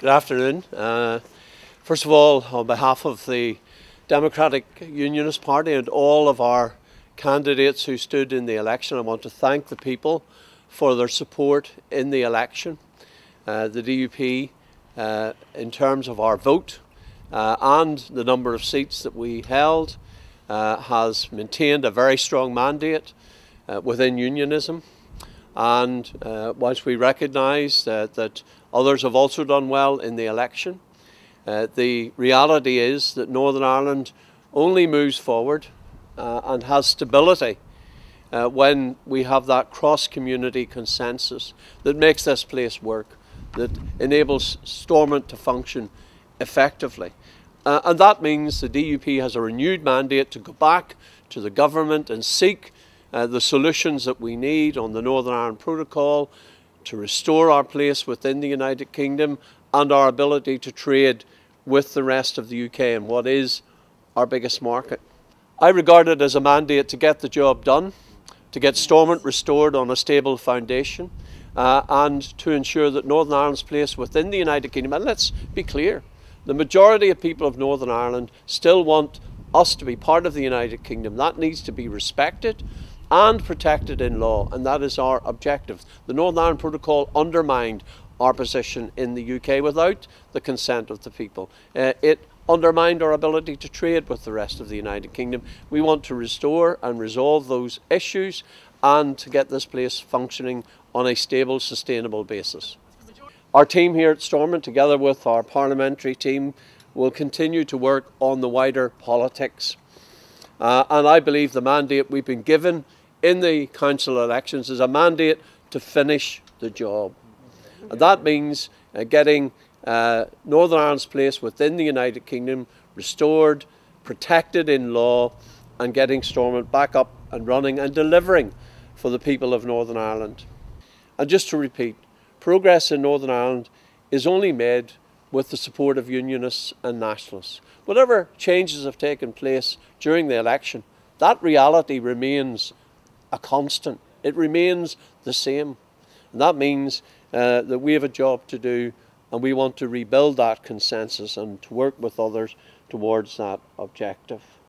Good afternoon. Uh, first of all, on behalf of the Democratic Unionist Party and all of our candidates who stood in the election, I want to thank the people for their support in the election. Uh, the DUP, uh, in terms of our vote uh, and the number of seats that we held, uh, has maintained a very strong mandate uh, within unionism. And whilst we recognise that others have also done well in the election, uh, the reality is that Northern Ireland only moves forward uh, and has stability uh, when we have that cross community consensus that makes this place work, that enables Stormont to function effectively. Uh, and that means the DUP has a renewed mandate to go back to the government and seek uh, the solutions that we need on the Northern Ireland Protocol to restore our place within the United Kingdom and our ability to trade with the rest of the UK and what is our biggest market. I regard it as a mandate to get the job done, to get Stormont restored on a stable foundation, uh, and to ensure that Northern Ireland's place within the United Kingdom, and let's be clear, the majority of people of Northern Ireland still want us to be part of the United Kingdom. That needs to be respected and protected in law, and that is our objective. The Northern Ireland Protocol undermined our position in the UK without the consent of the people. Uh, it undermined our ability to trade with the rest of the United Kingdom. We want to restore and resolve those issues and to get this place functioning on a stable, sustainable basis. Our team here at Stormont, together with our parliamentary team, will continue to work on the wider politics. Uh, and I believe the mandate we've been given in the council elections is a mandate to finish the job. And that means uh, getting uh, Northern Ireland's place within the United Kingdom restored, protected in law, and getting Stormont back up and running and delivering for the people of Northern Ireland. And just to repeat, progress in Northern Ireland is only made with the support of unionists and nationalists. Whatever changes have taken place during the election, that reality remains a constant. It remains the same. And that means uh, that we have a job to do and we want to rebuild that consensus and to work with others towards that objective.